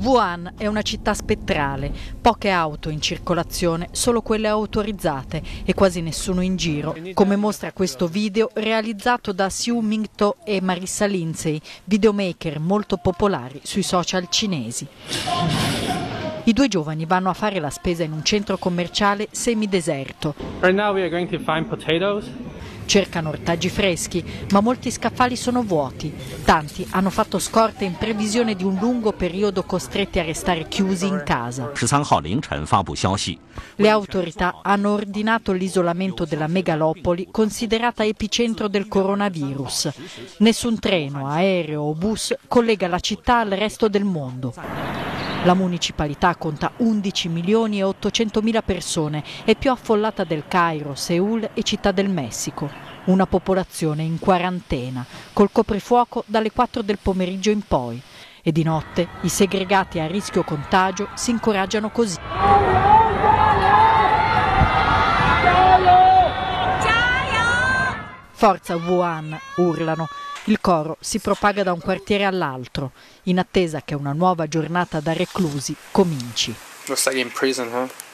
Wuhan è una città spettrale, poche auto in circolazione, solo quelle autorizzate e quasi nessuno in giro, come mostra questo video realizzato da Xiu Mingto e Marissa Lindsay, videomaker molto popolari sui social cinesi. I due giovani vanno a fare la spesa in un centro commerciale semideserto. Right Cercano ortaggi freschi, ma molti scaffali sono vuoti. Tanti hanno fatto scorte in previsione di un lungo periodo costretti a restare chiusi in casa. Le autorità hanno ordinato l'isolamento della megalopoli considerata epicentro del coronavirus. Nessun treno, aereo o bus collega la città al resto del mondo. La municipalità conta 11 milioni e 800 mila persone, è più affollata del Cairo, Seul e Città del Messico. Una popolazione in quarantena, col coprifuoco dalle 4 del pomeriggio in poi. E di notte i segregati a rischio contagio si incoraggiano così. Forza Wuhan, urlano. Il coro si propaga da un quartiere all'altro, in attesa che una nuova giornata da reclusi cominci. Looks like in prison, huh?